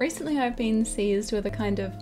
Recently, I've been seized with a kind of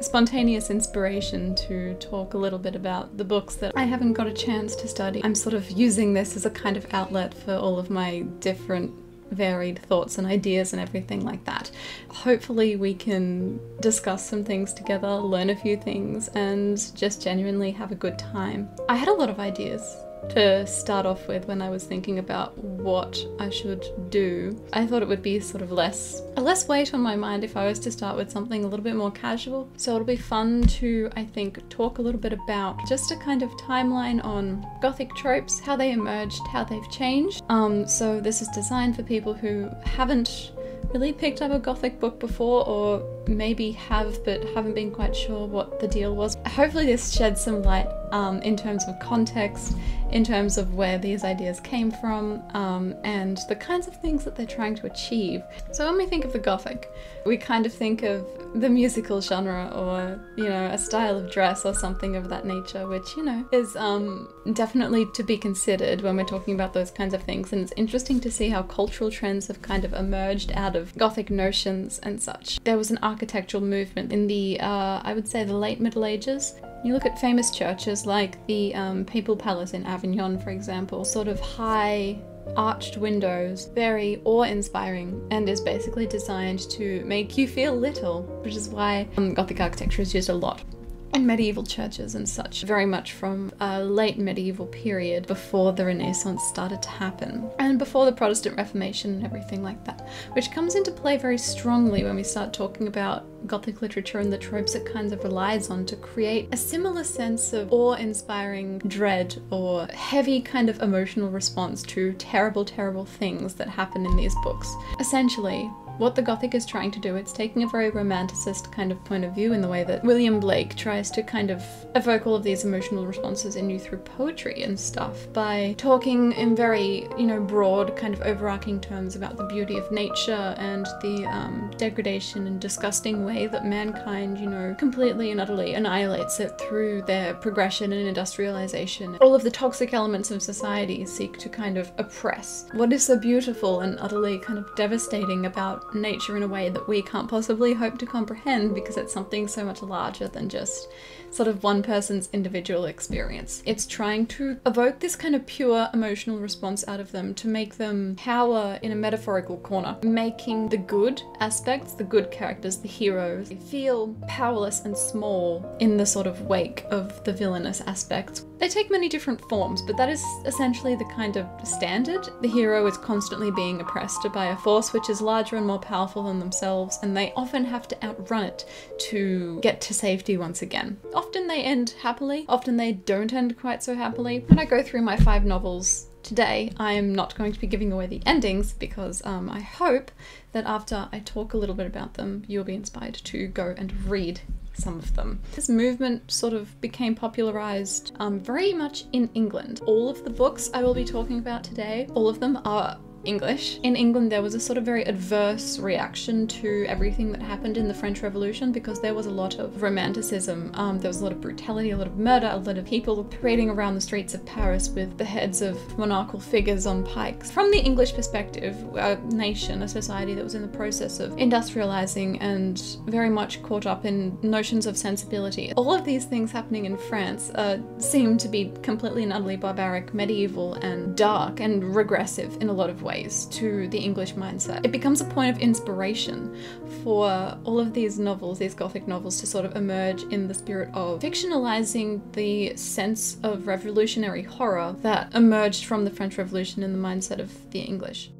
spontaneous inspiration to talk a little bit about the books that I haven't got a chance to study. I'm sort of using this as a kind of outlet for all of my different varied thoughts and ideas and everything like that. Hopefully, we can discuss some things together, learn a few things, and just genuinely have a good time. I had a lot of ideas to start off with when I was thinking about what I should do. I thought it would be sort of less a less weight on my mind if I was to start with something a little bit more casual. So it'll be fun to I think talk a little bit about just a kind of timeline on gothic tropes, how they emerged, how they've changed. Um so this is designed for people who haven't really picked up a gothic book before or maybe have but haven't been quite sure what the deal was. Hopefully this sheds some light um, in terms of context, in terms of where these ideas came from, um, and the kinds of things that they're trying to achieve. So when we think of the Gothic, we kind of think of the musical genre or, you know, a style of dress or something of that nature, which, you know, is um, definitely to be considered when we're talking about those kinds of things. And it's interesting to see how cultural trends have kind of emerged out of Gothic notions and such. There was an architectural movement in the, uh, I would say, the late Middle Ages you look at famous churches like the um, Papal Palace in Avignon, for example, sort of high arched windows, very awe inspiring, and is basically designed to make you feel little, which is why um, Gothic architecture is used a lot and medieval churches and such, very much from a late medieval period before the Renaissance started to happen, and before the Protestant Reformation and everything like that, which comes into play very strongly when we start talking about Gothic literature and the tropes it kind of relies on to create a similar sense of awe inspiring dread or heavy kind of emotional response to terrible, terrible things that happen in these books. Essentially, what the Gothic is trying to do, it's taking a very romanticist kind of point of view in the way that William Blake tries to kind of evoke all of these emotional responses in you through poetry and stuff by talking in very, you know, broad, kind of overarching terms about the beauty of nature and the um, degradation and disgusting way that mankind, you know, completely and utterly annihilates it through their progression and industrialization. All of the toxic elements of society seek to kind of oppress. What is so beautiful and utterly kind of devastating about nature in a way that we can't possibly hope to comprehend because it's something so much larger than just sort of one person's individual experience. It's trying to evoke this kind of pure emotional response out of them to make them power in a metaphorical corner, making the good aspects, the good characters, the heroes, feel powerless and small in the sort of wake of the villainous aspects. They take many different forms, but that is essentially the kind of standard. The hero is constantly being oppressed by a force which is larger and more powerful than themselves, and they often have to outrun it to get to safety once again. Often they end happily, often they don't end quite so happily. When I go through my five novels today, I am not going to be giving away the endings because um, I hope that after I talk a little bit about them, you'll be inspired to go and read some of them. This movement sort of became popularized um, very much in England. All of the books I will be talking about today, all of them are English. In England, there was a sort of very adverse reaction to everything that happened in the French Revolution because there was a lot of romanticism. Um, there was a lot of brutality, a lot of murder, a lot of people parading around the streets of Paris with the heads of monarchical figures on pikes. From the English perspective, a nation, a society that was in the process of industrializing and very much caught up in notions of sensibility. All of these things happening in France uh, seem to be completely and utterly barbaric, medieval, and dark and regressive in a lot of ways ways to the English mindset. It becomes a point of inspiration for all of these novels, these Gothic novels, to sort of emerge in the spirit of fictionalizing the sense of revolutionary horror that emerged from the French Revolution in the mindset of the English.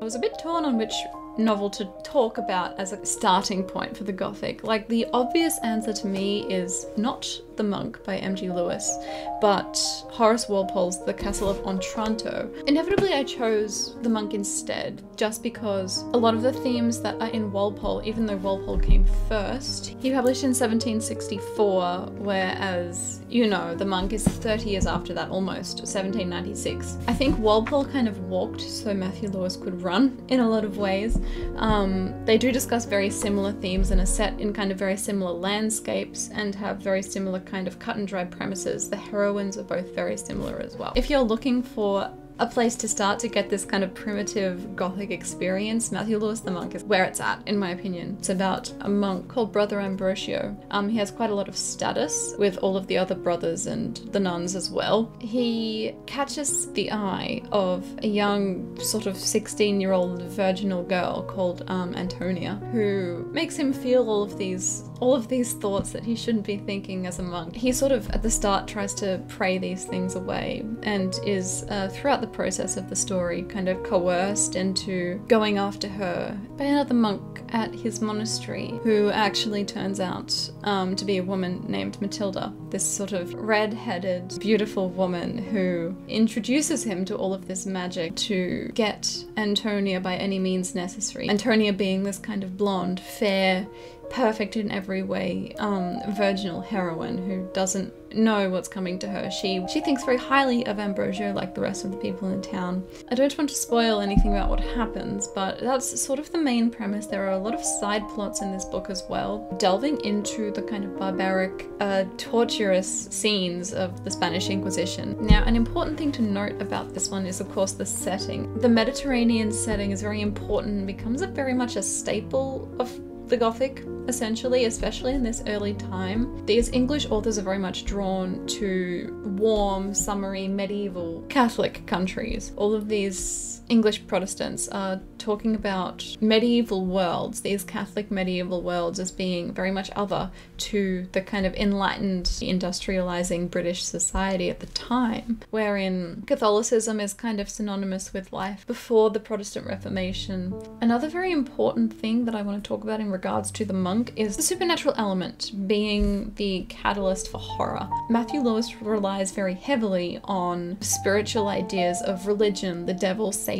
I was a bit torn on which novel to talk about as a starting point for the Gothic. Like, the obvious answer to me is not The Monk by M.G. Lewis, but Horace Walpole's The Castle of Otranto. Inevitably, I chose The Monk instead, just because a lot of the themes that are in Walpole, even though Walpole came first, he published in 1764, whereas, you know, The Monk is 30 years after that, almost, 1796. I think Walpole kind of walked so Matthew Lewis could run in a lot of ways. Um, they do discuss very similar themes and are set in kind of very similar landscapes and have very similar kind of cut and dry premises, the heroines are both very similar as well. If you're looking for a place to start to get this kind of primitive gothic experience. Matthew Lewis the Monk is where it's at, in my opinion. It's about a monk called Brother Ambrosio. Um, he has quite a lot of status with all of the other brothers and the nuns as well. He catches the eye of a young, sort of 16 year old virginal girl called um, Antonia, who makes him feel all of these all of these thoughts that he shouldn't be thinking as a monk. He sort of at the start tries to pray these things away and is uh, throughout the process of the story kind of coerced into going after her by another monk at his monastery who actually turns out um, to be a woman named Matilda, this sort of red-headed, beautiful woman who introduces him to all of this magic to get Antonia by any means necessary. Antonia being this kind of blonde, fair, perfect in every way um, virginal heroine who doesn't know what's coming to her. She she thinks very highly of Ambrosio like the rest of the people in town. I don't want to spoil anything about what happens, but that's sort of the main premise. There are a lot of side plots in this book as well, delving into the kind of barbaric, uh, torturous scenes of the Spanish Inquisition. Now, an important thing to note about this one is, of course, the setting. The Mediterranean setting is very important and becomes a very much a staple of the Gothic, essentially, especially in this early time. These English authors are very much drawn to warm, summery, medieval Catholic countries. All of these English Protestants are talking about medieval worlds, these Catholic medieval worlds, as being very much other to the kind of enlightened, industrializing British society at the time, wherein Catholicism is kind of synonymous with life before the Protestant Reformation. Another very important thing that I want to talk about in regards to the monk is the supernatural element being the catalyst for horror. Matthew Lewis relies very heavily on spiritual ideas of religion, the devil, Satan,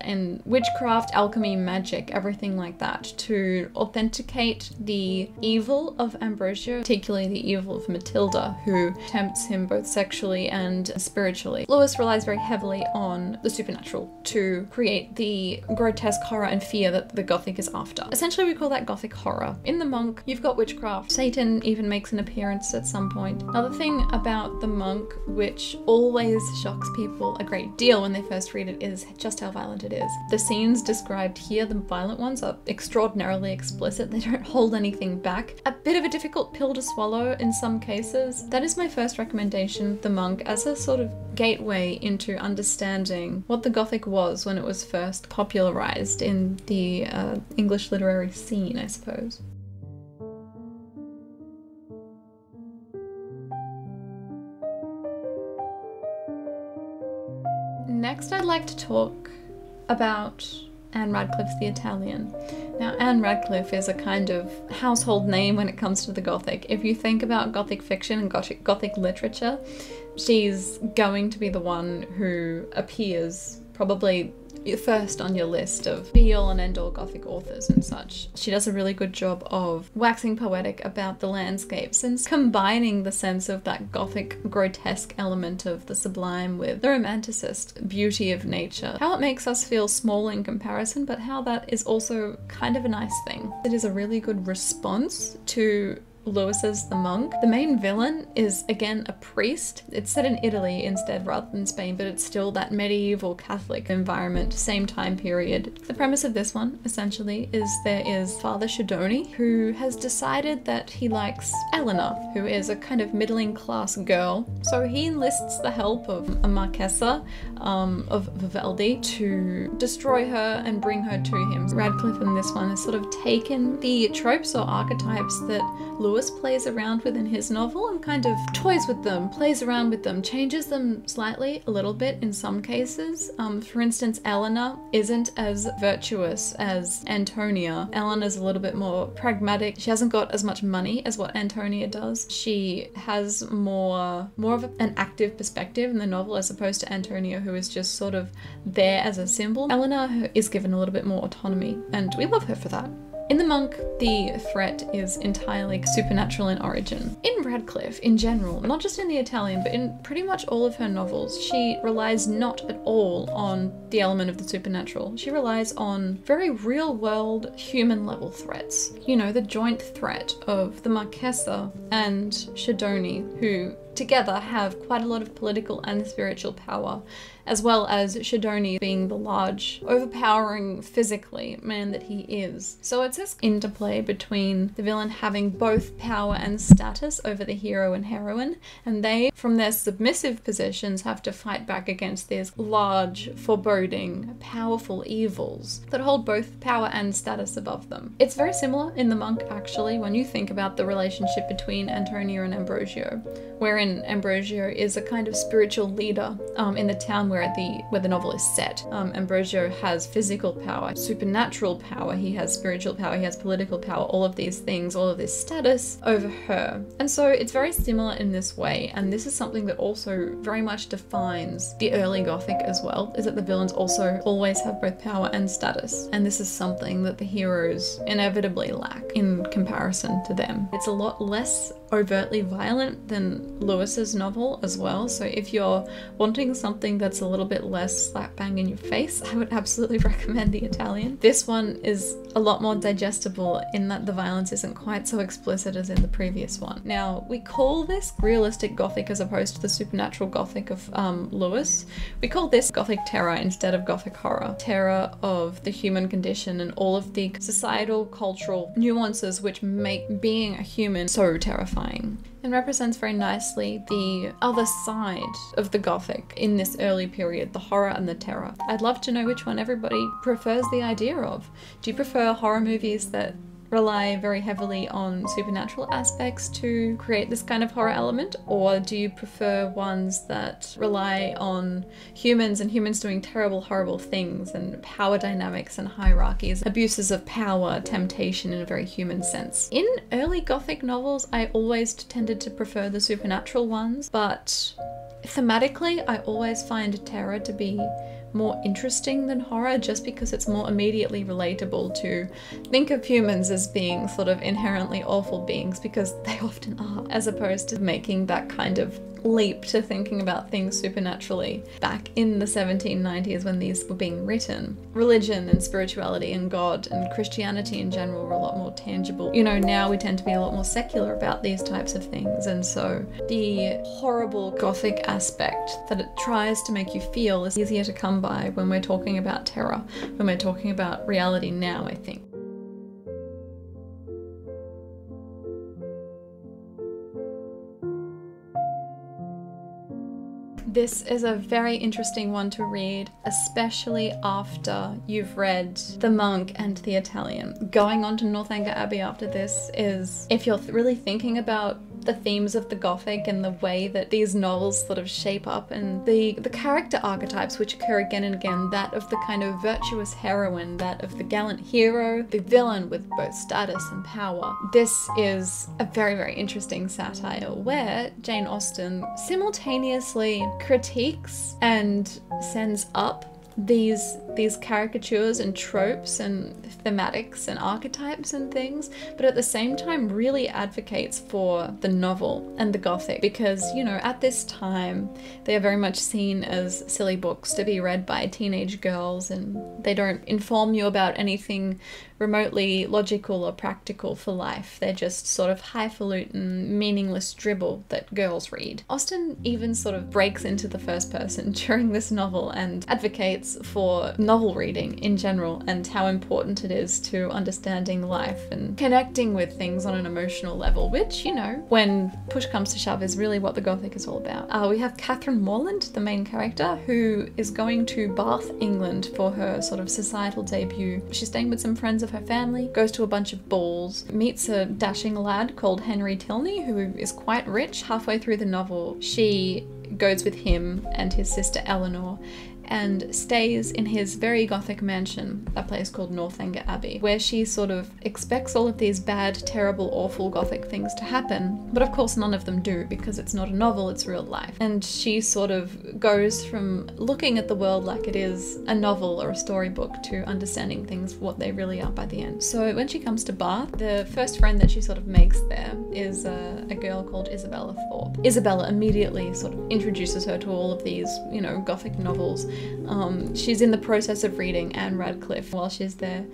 and witchcraft, alchemy, magic, everything like that, to authenticate the evil of Ambrosio, particularly the evil of Matilda, who tempts him both sexually and spiritually. Lewis relies very heavily on the supernatural to create the grotesque horror and fear that the Gothic is after. Essentially, we call that Gothic horror. In the monk, you've got witchcraft. Satan even makes an appearance at some point. Another thing about the monk, which always shocks people a great deal when they first read it, is just just how violent it is. The scenes described here, the violent ones, are extraordinarily explicit. They don't hold anything back. A bit of a difficult pill to swallow in some cases. That is my first recommendation, The Monk, as a sort of gateway into understanding what the Gothic was when it was first popularized in the uh, English literary scene, I suppose. Next, I'd like to talk about Ann Radcliffe's The Italian. Now, Ann Radcliffe is a kind of household name when it comes to the Gothic. If you think about Gothic fiction and Gothic, Gothic literature, she's going to be the one who appears probably first on your list of be all and end all Gothic authors and such. She does a really good job of waxing poetic about the landscapes and combining the sense of that Gothic grotesque element of the sublime with the romanticist beauty of nature. How it makes us feel small in comparison, but how that is also kind of a nice thing. It is a really good response to Lewis's The Monk. The main villain is again a priest. It's set in Italy instead rather than Spain, but it's still that medieval Catholic environment, same time period. The premise of this one, essentially, is there is Father Schedoni who has decided that he likes Eleanor, who is a kind of middling class girl. So he enlists the help of a Marchesa um, of Vivaldi to destroy her and bring her to him. Radcliffe in this one has sort of taken the tropes or archetypes that Lewis plays around with in his novel and kind of toys with them, plays around with them, changes them slightly, a little bit in some cases. Um, for instance, Eleanor isn't as virtuous as Antonia. Eleanor's a little bit more pragmatic. She hasn't got as much money as what Antonia does. She has more more of an active perspective in the novel as opposed to Antonia, who is just sort of there as a symbol. Eleanor is given a little bit more autonomy, and we love her for that. In The Monk, the threat is entirely supernatural in origin. In Radcliffe, in general, not just in the Italian, but in pretty much all of her novels, she relies not at all on the element of the supernatural. She relies on very real world, human level threats. You know, the joint threat of the Marchesa and Schedoni, who together have quite a lot of political and spiritual power as well as Schedoni being the large, overpowering physically man that he is. So it's this interplay between the villain having both power and status over the hero and heroine, and they, from their submissive positions, have to fight back against these large, foreboding, powerful evils that hold both power and status above them. It's very similar in The Monk, actually, when you think about the relationship between Antonio and Ambrosio, wherein Ambrosio is a kind of spiritual leader um, in the town where the where the novel is set. Um, Ambrosio has physical power, supernatural power. He has spiritual power. He has political power. All of these things, all of this status over her. And so it's very similar in this way. And this is something that also very much defines the early Gothic as well. Is that the villains also always have both power and status. And this is something that the heroes inevitably lack in comparison to them. It's a lot less overtly violent than Lewis's novel as well. So if you're wanting something that's a little bit less slap bang in your face, I would absolutely recommend the Italian. This one is a lot more digestible in that the violence isn't quite so explicit as in the previous one. Now, we call this realistic Gothic as opposed to the supernatural Gothic of um, Lewis. We call this Gothic terror instead of Gothic horror. Terror of the human condition and all of the societal, cultural nuances which make being a human so terrifying and represents very nicely the other side of the Gothic in this early period, the horror and the terror. I'd love to know which one everybody prefers the idea of. Do you prefer horror movies that rely very heavily on supernatural aspects to create this kind of horror element, or do you prefer ones that rely on humans and humans doing terrible, horrible things and power dynamics and hierarchies, abuses of power, temptation in a very human sense? In early Gothic novels, I always tended to prefer the supernatural ones, but thematically, I always find terror to be more interesting than horror just because it's more immediately relatable to think of humans as being sort of inherently awful beings because they often are, as opposed to making that kind of leap to thinking about things supernaturally back in the 1790s when these were being written. Religion and spirituality and God and Christianity in general were a lot more tangible. You know, now we tend to be a lot more secular about these types of things, and so the horrible gothic aspect that it tries to make you feel is easier to come by when we're talking about terror, when we're talking about reality now, I think. This is a very interesting one to read, especially after you've read The Monk and The Italian. Going on to Northanger Abbey after this is, if you're really thinking about the themes of the Gothic and the way that these novels sort of shape up and the, the character archetypes which occur again and again, that of the kind of virtuous heroine, that of the gallant hero, the villain with both status and power. This is a very, very interesting satire where Jane Austen simultaneously critiques and sends up these these caricatures and tropes and thematics and archetypes and things, but at the same time really advocates for the novel and the gothic because, you know, at this time they are very much seen as silly books to be read by teenage girls and they don't inform you about anything remotely logical or practical for life. They're just sort of highfalutin, meaningless dribble that girls read. Austen even sort of breaks into the first person during this novel and advocates for novel reading in general and how important it is to understanding life and connecting with things on an emotional level, which, you know, when push comes to shove, is really what the Gothic is all about. Uh, we have Catherine Morland, the main character, who is going to Bath, England for her sort of societal debut. She's staying with some friends of her family, goes to a bunch of balls, meets a dashing lad called Henry Tilney, who is quite rich. Halfway through the novel, she goes with him and his sister Eleanor and stays in his very gothic mansion, a place called Northanger Abbey, where she sort of expects all of these bad, terrible, awful gothic things to happen. But of course, none of them do because it's not a novel, it's real life. And she sort of goes from looking at the world like it is a novel or a storybook to understanding things what they really are by the end. So when she comes to Bath, the first friend that she sort of makes there is a, a girl called Isabella Thorpe. Isabella immediately sort of introduces her to all of these, you know, gothic novels. Um, she's in the process of reading Ann Radcliffe while she's there.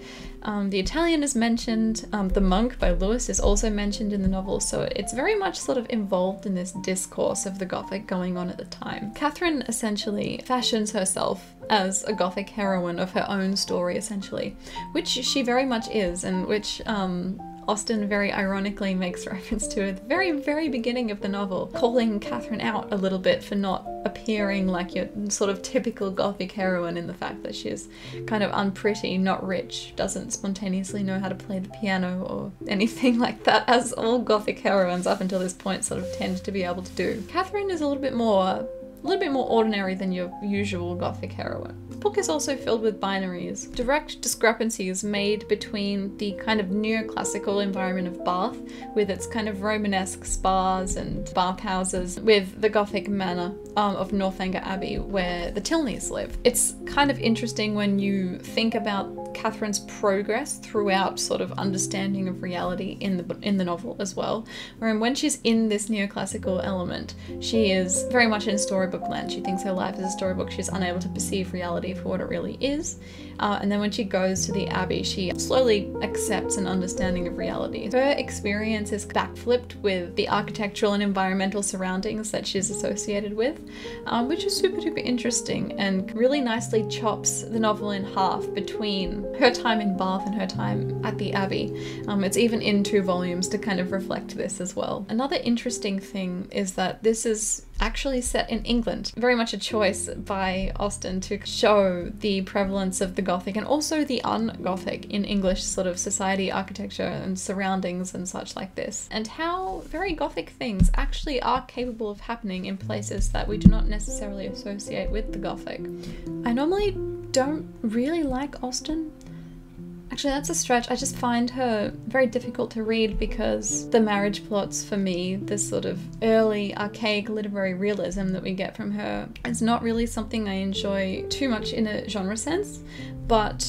Um, the Italian is mentioned. Um, the Monk by Lewis is also mentioned in the novel, so it's very much sort of involved in this discourse of the Gothic going on at the time. Catherine essentially fashions herself as a Gothic heroine of her own story, essentially, which she very much is, and which um, Austen very ironically makes reference to at the very, very beginning of the novel, calling Catherine out a little bit for not appearing like your sort of typical gothic heroine in the fact that she's kind of unpretty, not rich, doesn't spontaneously know how to play the piano or anything like that, as all gothic heroines up until this point sort of tend to be able to do. Catherine is a little bit more a little bit more ordinary than your usual gothic heroine. The book is also filled with binaries, direct discrepancies made between the kind of neoclassical environment of Bath, with its kind of Romanesque spas and bathhouses, with the Gothic manor um, of Northanger Abbey, where the Tilneys live. It's kind of interesting when you think about Catherine's progress throughout sort of understanding of reality in the in the novel as well. Wherein when she's in this neoclassical element, she is very much in storybook land. She thinks her life is a storybook. She's unable to perceive reality for what it really is. Uh, and then when she goes to the Abbey, she slowly accepts an understanding of reality. Her experience is backflipped with the architectural and environmental surroundings that she's associated with, um, which is super duper interesting and really nicely chops the novel in half between her time in Bath and her time at the Abbey. Um, it's even in two volumes to kind of reflect this as well. Another interesting thing is that this is actually set in England. Very much a choice by Austen to show the prevalence of the Gothic and also the un-Gothic in English sort of society, architecture, and surroundings and such like this, and how very Gothic things actually are capable of happening in places that we do not necessarily associate with the Gothic. I normally don't really like Austen Actually, that's a stretch. I just find her very difficult to read because the marriage plots for me, this sort of early archaic literary realism that we get from her, is not really something I enjoy too much in a genre sense, but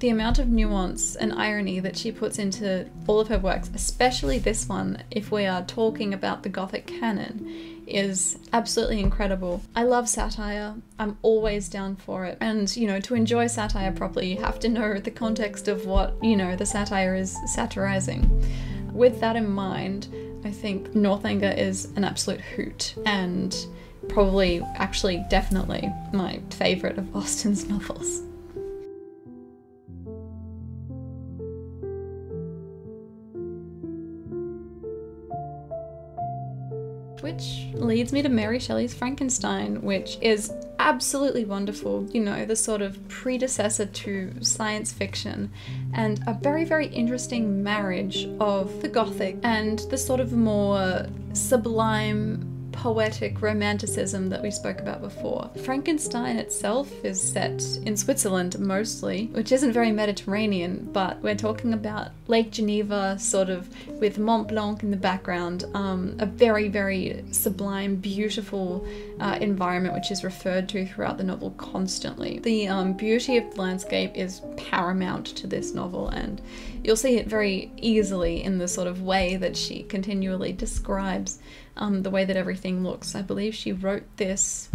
the amount of nuance and irony that she puts into all of her works, especially this one, if we are talking about the Gothic canon, is absolutely incredible. I love satire. I'm always down for it. And, you know, to enjoy satire properly, you have to know the context of what, you know, the satire is satirizing. With that in mind, I think Northanger is an absolute hoot and probably, actually, definitely my favourite of Austen's novels. Which leads me to Mary Shelley's Frankenstein, which is absolutely wonderful. You know, the sort of predecessor to science fiction, and a very, very interesting marriage of the Gothic and the sort of more sublime poetic romanticism that we spoke about before. Frankenstein itself is set in Switzerland mostly, which isn't very Mediterranean, but we're talking about Lake Geneva, sort of with Mont Blanc in the background, um, a very, very sublime, beautiful uh, environment which is referred to throughout the novel constantly. The um, beauty of the landscape is paramount to this novel, and you'll see it very easily in the sort of way that she continually describes um, the way that everything looks. I believe she wrote this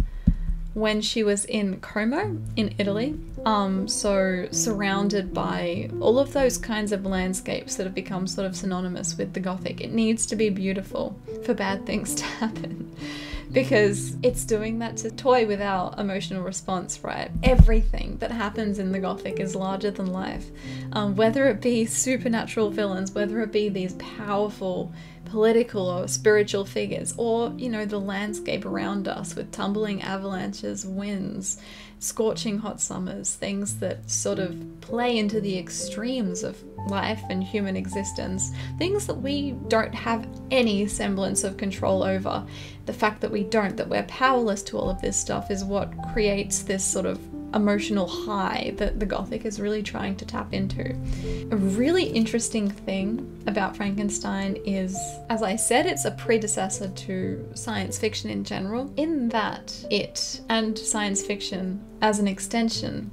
when she was in Como in Italy. Um, so surrounded by all of those kinds of landscapes that have become sort of synonymous with the Gothic. It needs to be beautiful for bad things to happen because it's doing that to toy with our emotional response, right? Everything that happens in the Gothic is larger than life. Um, whether it be supernatural villains, whether it be these powerful political or spiritual figures, or, you know, the landscape around us with tumbling avalanches, winds, scorching hot summers, things that sort of play into the extremes of life and human existence, things that we don't have any semblance of control over. The fact that we don't, that we're powerless to all of this stuff, is what creates this sort of emotional high that the Gothic is really trying to tap into. A really interesting thing about Frankenstein is, as I said, it's a predecessor to science fiction in general, in that it and science fiction as an extension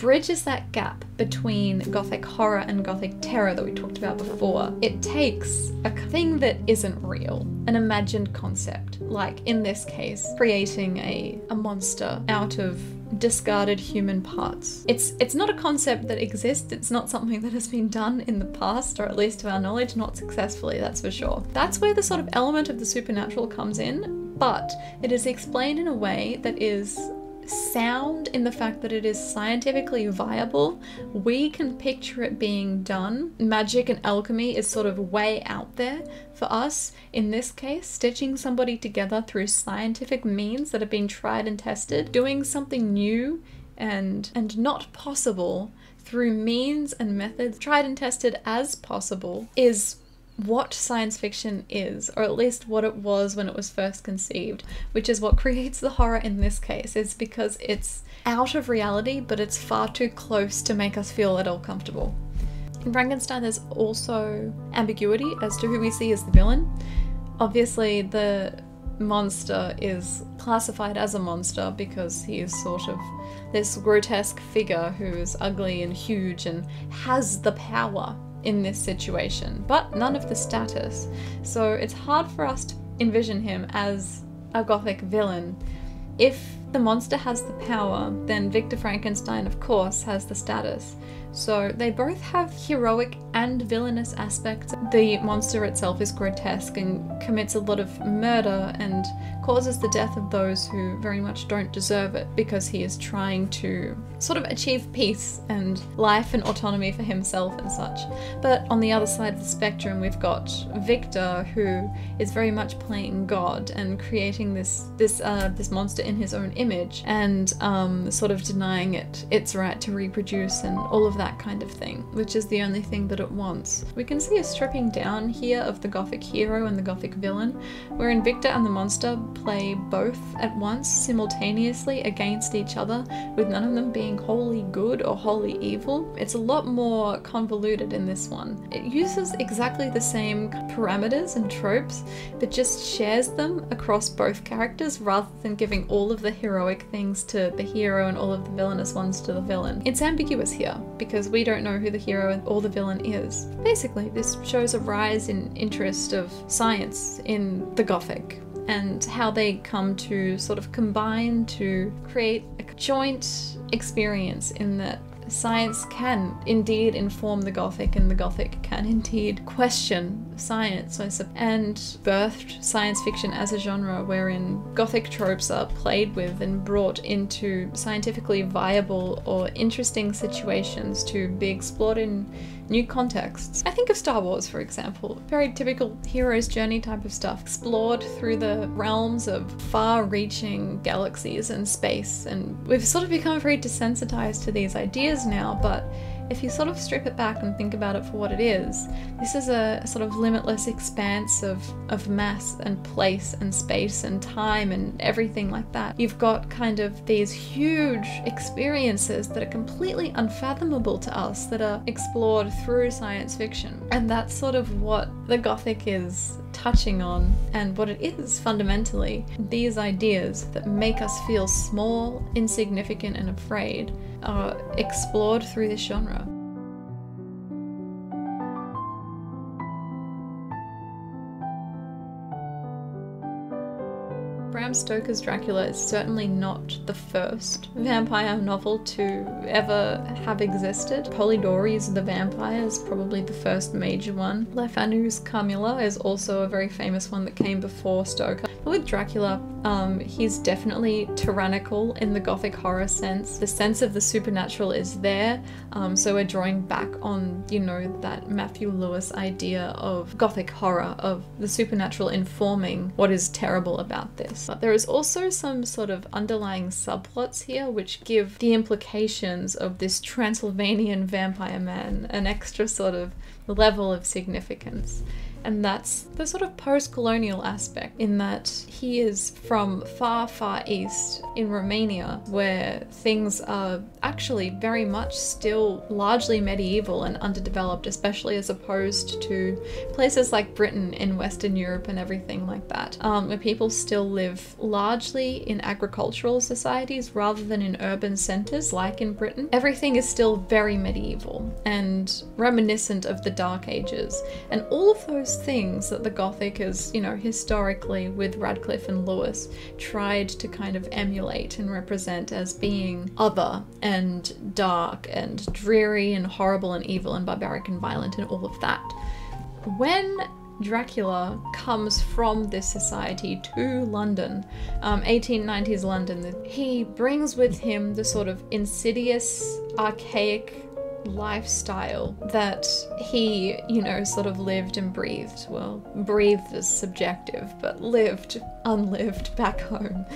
bridges that gap between gothic horror and gothic terror that we talked about before. It takes a thing that isn't real, an imagined concept, like in this case, creating a, a monster out of discarded human parts. It's it's not a concept that exists, it's not something that has been done in the past, or at least to our knowledge, not successfully, that's for sure. That's where the sort of element of the supernatural comes in, but it is explained in a way that is sound in the fact that it is scientifically viable. We can picture it being done. Magic and alchemy is sort of way out there for us. In this case, stitching somebody together through scientific means that have been tried and tested, doing something new and and not possible through means and methods tried and tested as possible is what science fiction is, or at least what it was when it was first conceived, which is what creates the horror in this case, is because it's out of reality, but it's far too close to make us feel at all comfortable. In Frankenstein, there's also ambiguity as to who we see as the villain. Obviously, the monster is classified as a monster because he is sort of this grotesque figure who is ugly and huge and has the power in this situation, but none of the status. So it's hard for us to envision him as a gothic villain. If the monster has the power, then Victor Frankenstein, of course, has the status. So they both have heroic and villainous aspects. The monster itself is grotesque and commits a lot of murder and causes the death of those who very much don't deserve it because he is trying to sort of achieve peace and life and autonomy for himself and such. But on the other side of the spectrum, we've got Victor, who is very much playing God and creating this this uh, this monster in his own image and um, sort of denying it its right to reproduce and all of that kind of thing, which is the only thing that it wants. We can see a stripping down here of the Gothic hero and the Gothic villain, wherein Victor and the monster play both at once simultaneously against each other, with none of them being wholly good or wholly evil. It's a lot more convoluted in this one. It uses exactly the same parameters and tropes, but just shares them across both characters rather than giving all of the heroic things to the hero and all of the villainous ones to the villain. It's ambiguous here because we don't know who the hero or the villain is. Basically, this shows a rise in interest of science in the Gothic and how they come to sort of combine to create a joint experience in that science can indeed inform the Gothic, and the Gothic can indeed question science, and birthed science fiction as a genre wherein Gothic tropes are played with and brought into scientifically viable or interesting situations to be explored in new contexts. I think of Star Wars, for example, very typical hero's journey type of stuff, explored through the realms of far reaching galaxies and space. And we've sort of become very desensitized to these ideas now, but if you sort of strip it back and think about it for what it is, this is a sort of limitless expanse of, of mass and place and space and time and everything like that. You've got kind of these huge experiences that are completely unfathomable to us that are explored through science fiction. And that's sort of what the Gothic is touching on and what it is fundamentally. These ideas that make us feel small, insignificant, and afraid are explored through this genre. Bram Stoker's Dracula is certainly not the first vampire novel to ever have existed. Polidori's The Vampire is probably the first major one. Le Fanu's Carmilla is also a very famous one that came before Stoker. But with Dracula, um, he's definitely tyrannical in the gothic horror sense. The sense of the supernatural is there, um, so we're drawing back on, you know, that Matthew Lewis idea of gothic horror, of the supernatural informing what is terrible about this. But there is also some sort of underlying subplots here which give the implications of this Transylvanian vampire man an extra sort of level of significance and that's the sort of post colonial aspect in that he is from far, far east in Romania, where things are actually very much still largely medieval and underdeveloped, especially as opposed to places like Britain in Western Europe and everything like that, um, where people still live largely in agricultural societies rather than in urban centres like in Britain. Everything is still very medieval and reminiscent of the Dark Ages, and all of those those things that the Gothic is, you know, historically with Radcliffe and Lewis tried to kind of emulate and represent as being other and dark and dreary and horrible and evil and barbaric and violent and all of that. When Dracula comes from this society to London, um, 1890s London. He brings with him the sort of insidious, archaic lifestyle that he, you know, sort of lived and breathed. Well, breathed is subjective, but lived, unlived back home.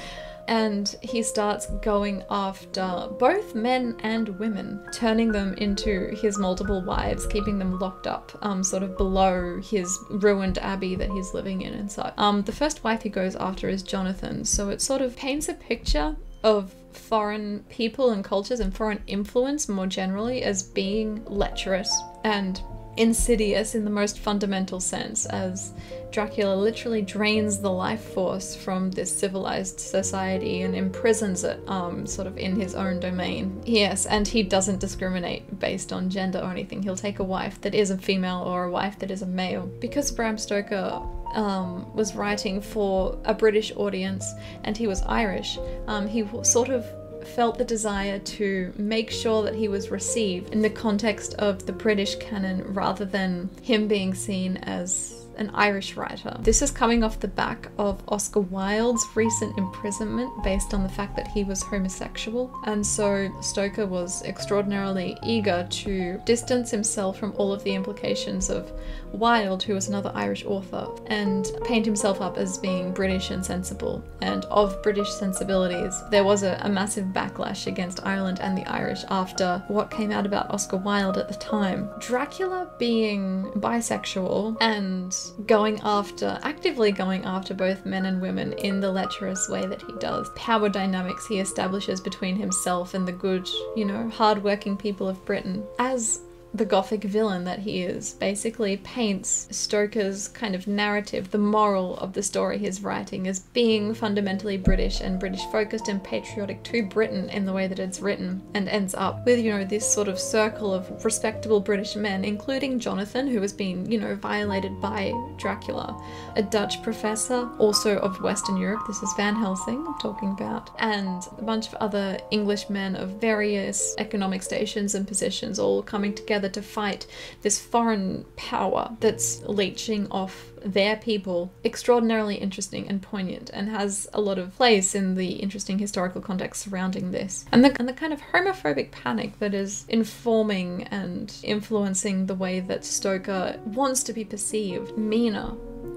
And he starts going after both men and women, turning them into his multiple wives, keeping them locked up, um, sort of below his ruined abbey that he's living in and so. Um, the first wife he goes after is Jonathan, so it sort of paints a picture of foreign people and cultures and foreign influence more generally as being lecherous and insidious in the most fundamental sense, as Dracula literally drains the life force from this civilized society and imprisons it, um, sort of in his own domain. Yes, and he doesn't discriminate based on gender or anything. He'll take a wife that is a female or a wife that is a male. Because Bram Stoker um, was writing for a British audience and he was Irish, um, he sort of felt the desire to make sure that he was received in the context of the British canon rather than him being seen as an Irish writer. This is coming off the back of Oscar Wilde's recent imprisonment based on the fact that he was homosexual, and so Stoker was extraordinarily eager to distance himself from all of the implications of Wilde, who was another Irish author, and paint himself up as being British and sensible. And of British sensibilities, there was a, a massive backlash against Ireland and the Irish after what came out about Oscar Wilde at the time. Dracula being bisexual and going after, actively going after both men and women in the lecherous way that he does. Power dynamics he establishes between himself and the good, you know, hardworking people of Britain. As the gothic villain that he is. Basically paints Stoker's kind of narrative, the moral of the story he's writing, as being fundamentally British and British focused and patriotic to Britain in the way that it's written, and ends up with, you know, this sort of circle of respectable British men, including Jonathan, who has been, you know, violated by Dracula, a Dutch professor, also of Western Europe, this is Van Helsing I'm talking about, and a bunch of other Englishmen of various economic stations and positions all coming together together to fight this foreign power that's leeching off their people extraordinarily interesting and poignant and has a lot of place in the interesting historical context surrounding this. And the, and the kind of homophobic panic that is informing and influencing the way that Stoker wants to be perceived. Mina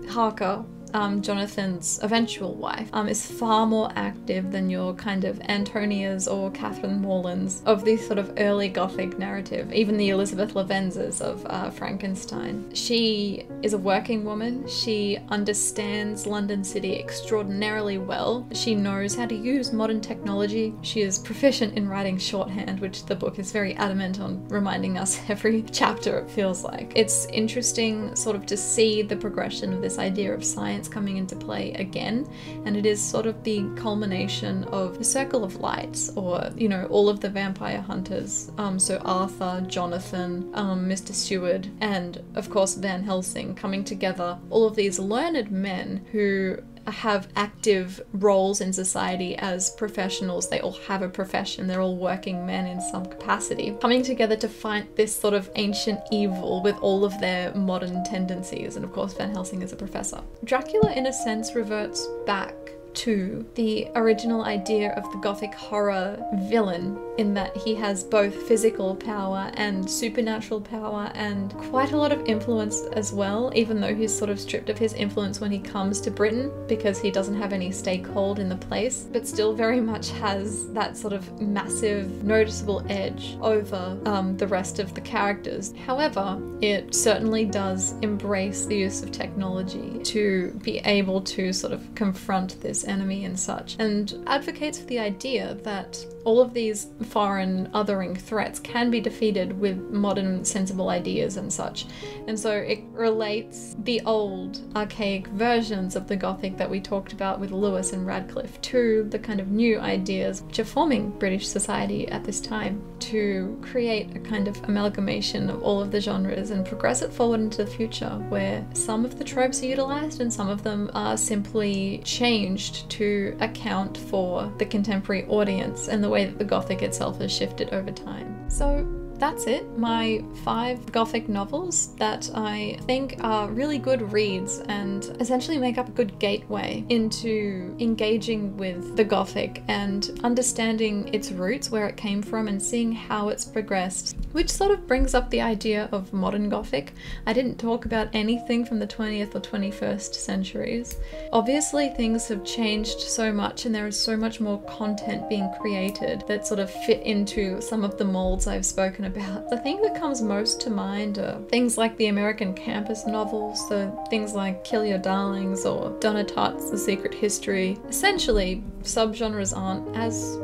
Harker um, Jonathan's eventual wife, um, is far more active than your kind of Antonias or Catherine Morlands of the sort of early Gothic narrative, even the Elizabeth Lavenzas of uh, Frankenstein. She is a working woman. She understands London City extraordinarily well. She knows how to use modern technology. She is proficient in writing shorthand, which the book is very adamant on reminding us every chapter, it feels like. It's interesting sort of to see the progression of this idea of science science coming into play again, and it is sort of the culmination of the Circle of Lights, or you know, all of the vampire hunters. Um, so Arthur, Jonathan, um, Mr. Seward, and of course Van Helsing coming together. All of these learned men who have active roles in society as professionals. They all have a profession, they're all working men in some capacity, coming together to fight this sort of ancient evil with all of their modern tendencies. And of course, Van Helsing is a professor. Dracula, in a sense, reverts back to the original idea of the gothic horror villain in that he has both physical power and supernatural power and quite a lot of influence as well even though he's sort of stripped of his influence when he comes to Britain because he doesn't have any stakehold in the place but still very much has that sort of massive noticeable edge over um, the rest of the characters. However it certainly does embrace the use of technology to be able to sort of confront this enemy and such, and advocates for the idea that all of these foreign othering threats can be defeated with modern sensible ideas and such. And so it relates the old archaic versions of the Gothic that we talked about with Lewis and Radcliffe to the kind of new ideas which are forming British society at this time to create a kind of amalgamation of all of the genres and progress it forward into the future where some of the tropes are utilized and some of them are simply changed to account for the contemporary audience and the way that the Gothic itself has shifted over time. So that's it. My five Gothic novels that I think are really good reads and essentially make up a good gateway into engaging with the Gothic and understanding its roots, where it came from, and seeing how it's progressed. Which sort of brings up the idea of modern Gothic. I didn't talk about anything from the 20th or 21st centuries. Obviously, things have changed so much, and there is so much more content being created that sort of fit into some of the molds I've spoken about. The thing that comes most to mind are things like the American campus novels, the things like Kill Your Darlings or Donna Tartt's The Secret History. Essentially, subgenres aren't as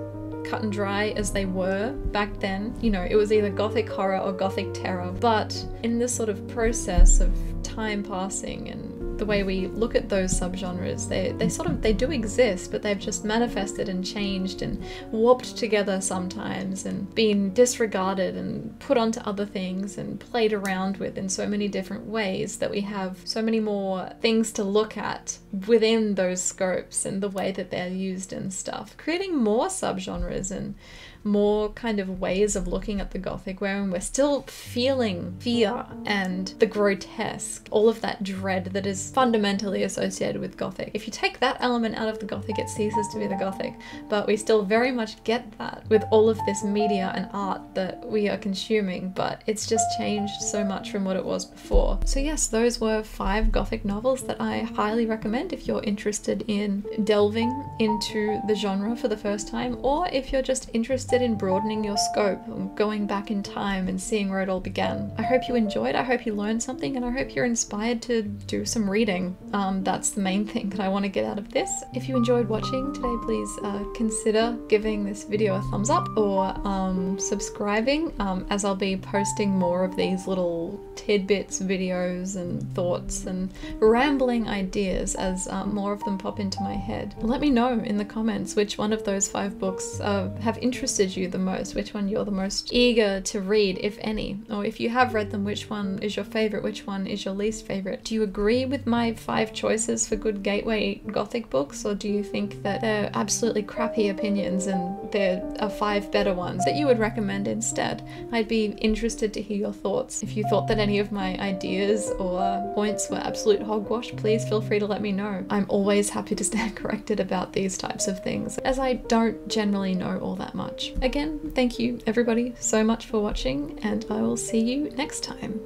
cut and dry as they were back then. You know, it was either gothic horror or gothic terror. But in this sort of process of time passing and the way we look at those subgenres. They they sort of they do exist, but they've just manifested and changed and warped together sometimes and been disregarded and put onto other things and played around with in so many different ways that we have so many more things to look at within those scopes and the way that they're used and stuff. Creating more subgenres and more kind of ways of looking at the Gothic wherein we're still feeling fear and the grotesque, all of that dread that is fundamentally associated with Gothic. If you take that element out of the Gothic, it ceases to be the Gothic, but we still very much get that with all of this media and art that we are consuming, but it's just changed so much from what it was before. So, yes, those were five Gothic novels that I highly recommend if you're interested in delving into the genre for the first time, or if you're just interested interested in broadening your scope, and going back in time and seeing where it all began. I hope you enjoyed, I hope you learned something, and I hope you're inspired to do some reading. Um, that's the main thing that I want to get out of this. If you enjoyed watching today, please uh, consider giving this video a thumbs up or um, subscribing, um, as I'll be posting more of these little tidbits, videos, and thoughts and rambling ideas as uh, more of them pop into my head. Let me know in the comments which one of those five books uh, have interested interested you the most, which one you're the most eager to read, if any, or if you have read them, which one is your favorite, which one is your least favorite. Do you agree with my five choices for good gateway gothic books, or do you think that they're absolutely crappy opinions and there are five better ones that you would recommend instead? I'd be interested to hear your thoughts. If you thought that any of my ideas or points were absolute hogwash, please feel free to let me know. I'm always happy to stand corrected about these types of things, as I don't generally know all that much. Again, thank you everybody so much for watching, and I will see you next time.